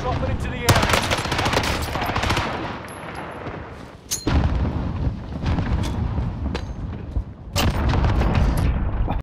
dropping into the air.